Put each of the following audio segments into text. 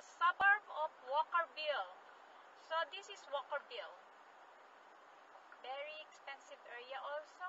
the suburb of Walkerville. So this is Walkerville. Very expensive area also.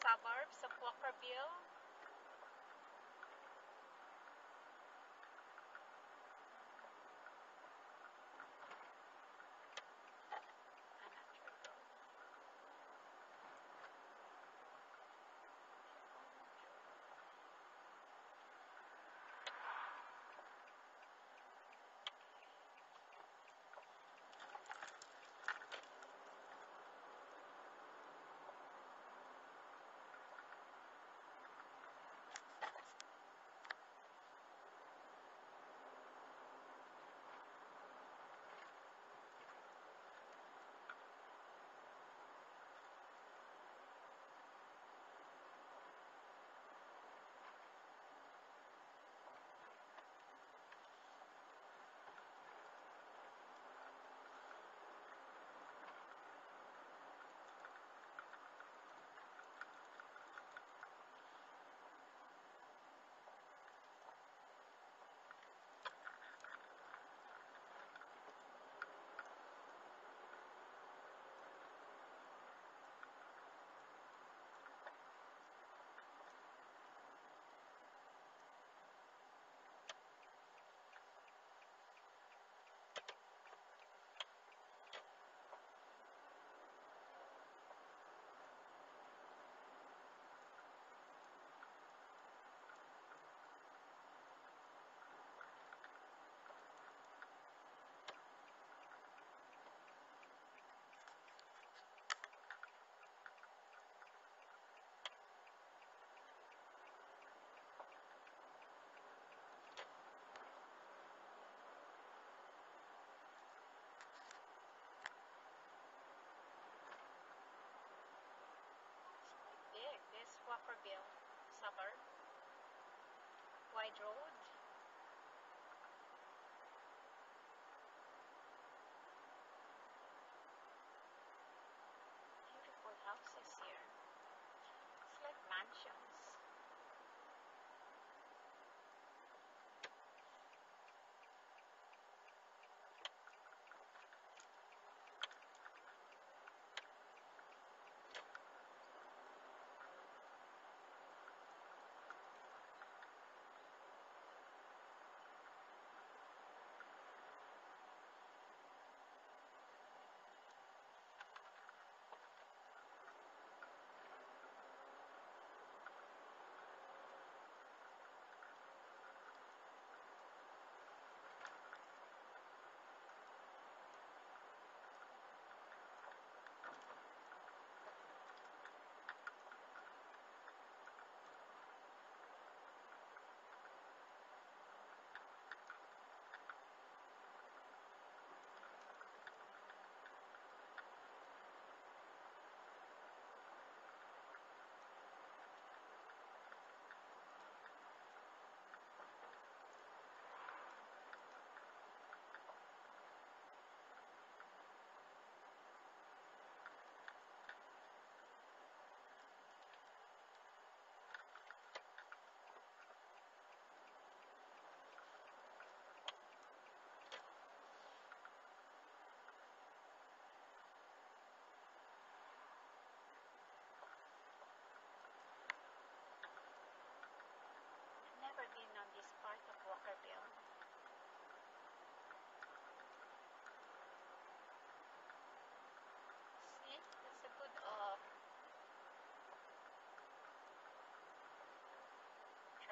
Suburb, of Walkerville. Naperville suburb, Wide Road,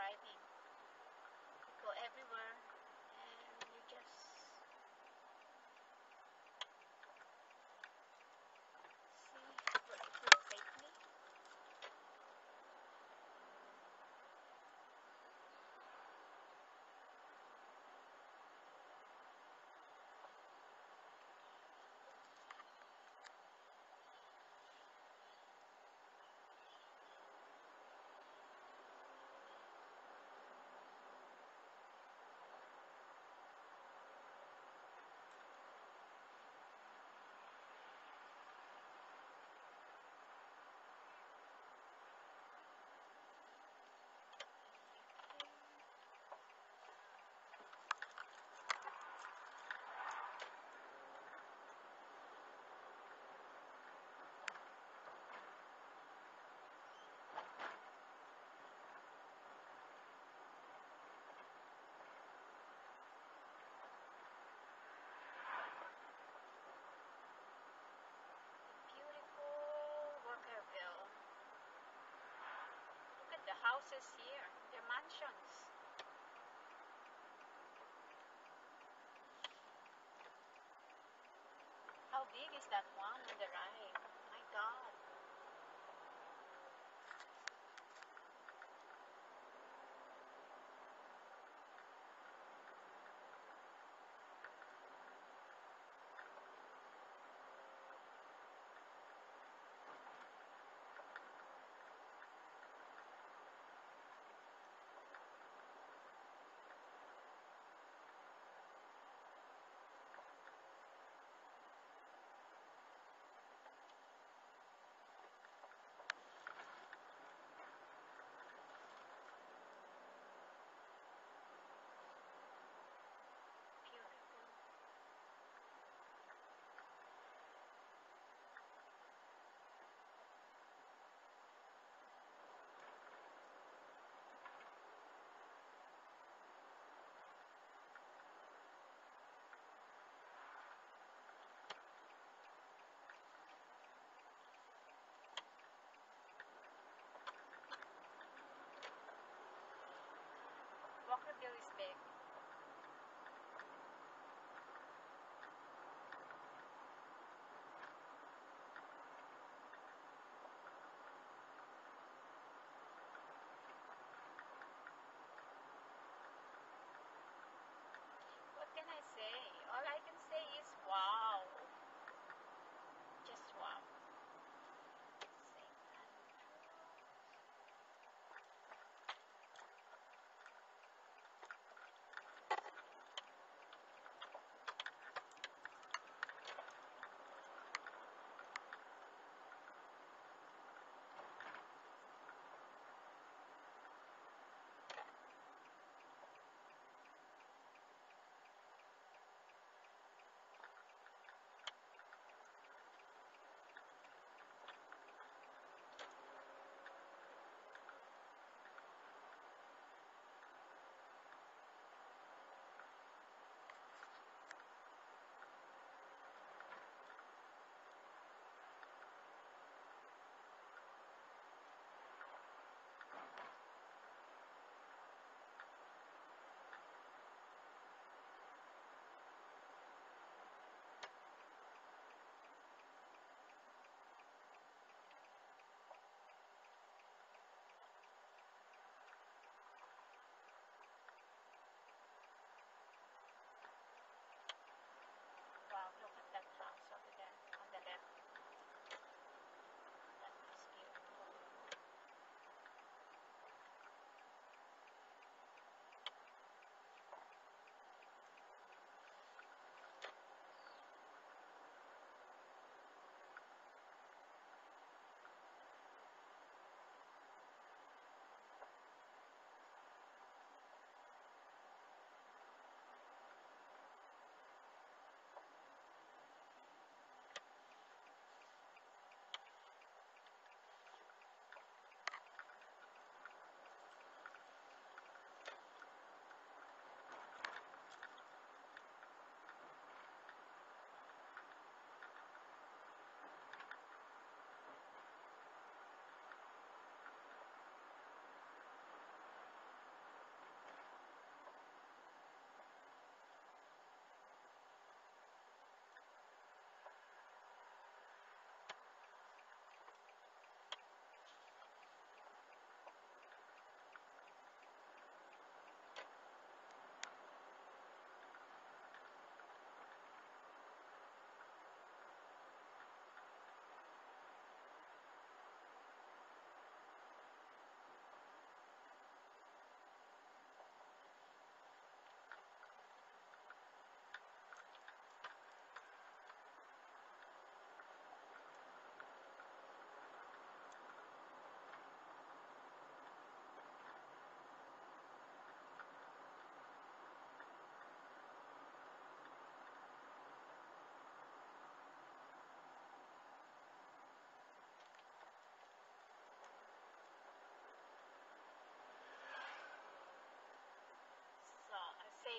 driving the houses here, the mansions. How big is that one on the right? My God.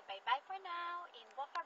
Bye-bye for now and Bofa